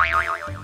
Bye.